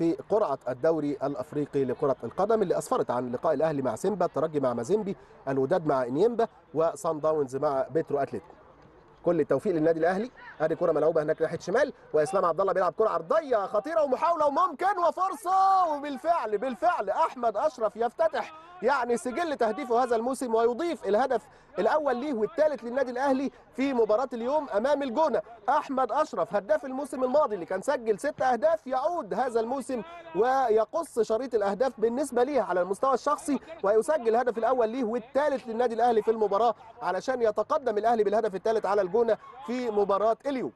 في قرعة الدوري الأفريقي لكرة القدم اللي أسفرت عن لقاء الأهلي مع سيمبا الترجي مع مازيمبي الوداد مع إنيمبا وصن داونز مع بيترو أتلتيكو. كل التوفيق للنادي الأهلي. أدي كرة ملعوبة هناك ناحية شمال وإسلام عبد الله بيلعب كرة عرضية خطيرة ومحاولة وممكن وفرصة. وبالفعل بالفعل أحمد أشرف يفتتح يعني سجل تهديفه هذا الموسم ويضيف الهدف الأول ليه والثالث للنادي الأهلي في مباراة اليوم أمام الجونة. أحمد أشرف هداف الموسم الماضي اللي كان سجل ست أهداف يعود هذا الموسم ويقص شريط الأهداف بالنسبة ليه على المستوى الشخصي ويسجل الهدف الأول ليه والثالث للنادي الأهلي في المباراة علشان يتقدم الأهلي بالهدف الثالث على الجونة في مباراة اليوم.